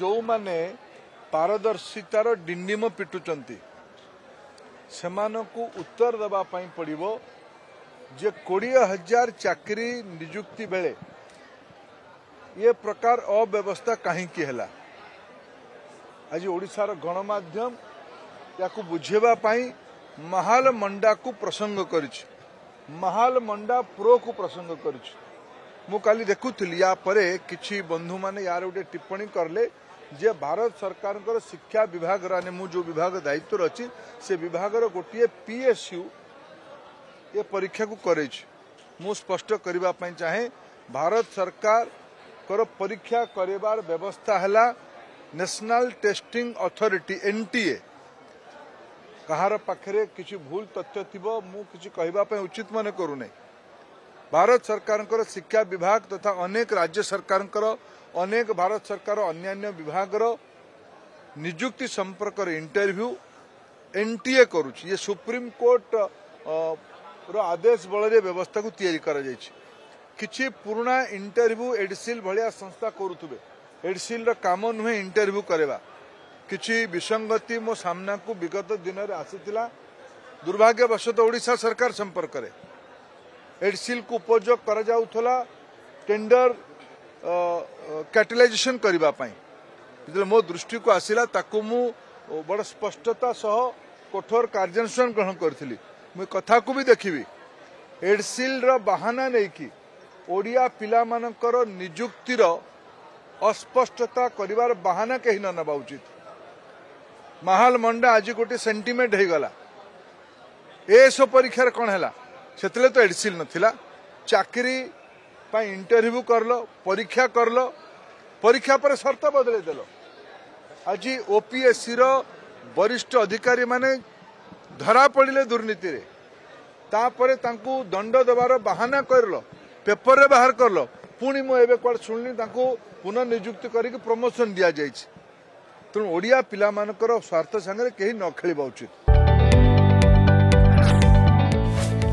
ଯେଉଁମାନେ ପାରଦର୍ଶିତାର ଡିଣ୍ଡିମ ପିଟୁଛନ୍ତି ସେମାନଙ୍କୁ ଉତ୍ତର ଦେବା ପାଇଁ ପଡ଼ିବ ଯେ କୋଡ଼ିଏ ହଜାର ଚାକିରି ନିଯୁକ୍ତି ବେଳେ ଏ ପ୍ରକାର ଅବ୍ୟବସ୍ଥା କାହିଁକି ହେଲା? ଆଜି ଓଡ଼ିଶାର ଗଣମାଧ୍ୟମ ୟାକୁ ବୁଝେଇବା ପାଇଁ ମାହାଲ ମଣ୍ଡାକୁ ପ୍ରସଙ୍ଗ କରିଛି। ମାହାଲ ମଣ୍ଡା ପ୍ରୋକୁ ପ୍ରସଙ୍ଗ କରିଛି। ମୁଁ କାଲି ଦେଖୁଥିଲି ୟା ପରେ କିଛି ବନ୍ଧୁମାନେ ୟାର ଗୋଟେ ଟିପ୍ପଣୀ କଲେ ଯେ ଭାରତ ସରକାରଙ୍କର ଶିକ୍ଷା ବିଭାଗର ମାନେ ମୁଁ ଯେଉଁ ବିଭାଗ ଦାୟିତ୍ୱରେ ଅଛି ସେ ବିଭାଗର ଗୋଟିଏ ପିଏସ୍ୟୁ ଏ ପରୀକ୍ଷାକୁ କରେଇଛି। ମୁଁ ସ୍ପଷ୍ଟ କରିବା ପାଇଁ ଚାହେଁ ଭାରତ ସରକାରଙ୍କର ପରୀକ୍ଷା କରିବାର ବ୍ୟବସ୍ଥା ହେଲା ନ୍ୟାସନାଲ ଟେଷ୍ଟିଂ ଅଥରିଟି ଏନ୍ଟିଏ କାହାର ପାଖରେ କିଛି ଭୁଲ ତଥ୍ୟ ଥିବ ମୁଁ କିଛି କହିବା ପାଇଁ ଉଚିତ ମନେ କରୁନାହିଁ। ଭାରତ ସରକାରଙ୍କର ଶିକ୍ଷା ବିଭାଗ ତଥା ଅନେକ ରାଜ୍ୟ ସରକାରଙ୍କର ଅନେକ ଭାରତ ସରକାର ଅନ୍ୟାନ୍ୟ ବିଭାଗର ନିଯୁକ୍ତି ସମ୍ପର୍କରେ ଇଣ୍ଟରଭ୍ୟୁ ଏନ୍ଟିଏ କରୁଛି ଇଏ ସୁପ୍ରିମକୋର୍ଟ ର ଆଦେଶ ବଳରେ ବ୍ୟବସ୍ଥାକୁ ତିଆରି କରାଯାଇଛି କିଛି ପୁରୁଣା ଇଣ୍ଟରଭ୍ୟୁ ଏଡିସିଲ୍ ଭଳିଆ ସଂସ୍ଥା କରୁଥିବେ ଏଡିସିଲ୍ର କାମ ନୁହେଁ ଇଣ୍ଟରଭ୍ୟୁ କରିବା କିଛି ବିସଙ୍ଗତି ମୋ ସାମ୍ନାକୁ ବିଗତ ଦିନରେ ଆସିଥିଲା ଦୁର୍ଭାଗ୍ୟବଶତଃ ଓଡ଼ିଶା ସରକାର ସମ୍ପର୍କରେ ଏଡିସିଲ୍କୁ ଉପଯୋଗ କରାଯାଉଥିଲା ଟେଣ୍ଡର କ୍ୟାଟିଲାଇଜେସନ୍ କରିବା ପାଇଁ। ଯେତେବେଳେ ମୋ ଦୃଷ୍ଟିକୁ ଆସିଲା ତାକୁ ମୁଁ ବଡ଼ ସ୍ପଷ୍ଟତା ସହ କଠୋର କାର୍ଯ୍ୟାନୁଷ୍ଠାନ ଗ୍ରହଣ କରିଥିଲି। ମୁଁ କଥାକୁ ବି ଦେଖିବି। ଏଡସିଲ୍ର ବାହାନା ନେଇକି ଓଡ଼ିଆ ପିଲାମାନଙ୍କର ନିଯୁକ୍ତିର ଅସ୍ପଷ୍ଟତା କରିବାର ବାହାନା କେହି ନ ନେବା ଉଚିତ। ମାହାଲ ମଣ୍ଡା ଆଜି ଗୋଟିଏ ସେଣ୍ଟିମେଣ୍ଟ ହେଇଗଲା। ଏସବୁ ପରୀକ୍ଷାରେ କ'ଣ ହେଲା? ସେତେବେଳେ ତ ଏଡସିଲ୍ ନଥିଲା। ଚାକିରି ପାଇଁ ଇଣ୍ଟରଭ୍ୟୁ କରଲ ପରୀକ୍ଷା କରଲ ପରୀକ୍ଷା ପରେ ସର୍ତ୍ତ ବଦଳେଇ ଦେଲ। ଆଜି ଓପିଏସ୍ସିର ବରିଷ୍ଠ ଅଧିକାରୀମାନେ ଧରା ପଡ଼ିଲେ ଦୁର୍ନୀତିରେ। ତାପରେ ତାଙ୍କୁ ଦଣ୍ଡ ଦେବାର ବାହାନା କରିଲ ପେପରରେ ବାହାର କଲ ପୁଣି ମୁଁ ଏବେ କୁଆଡ଼େ ଶୁଣିଲି ତାଙ୍କୁ ପୁନଃନିଯୁକ୍ତି କରିକି ପ୍ରମୋସନ ଦିଆଯାଇଛି। ତେଣୁ ଓଡ଼ିଆ ପିଲାମାନଙ୍କର ସ୍ୱାର୍ଥ ସାଙ୍ଗରେ କେହି ନ ଖେଳିବା ଉଚିତ।